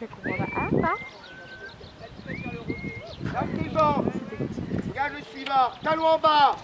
Je comprends pas. Ah, pas. La suivante. Regarde le suivant. Talon en bas.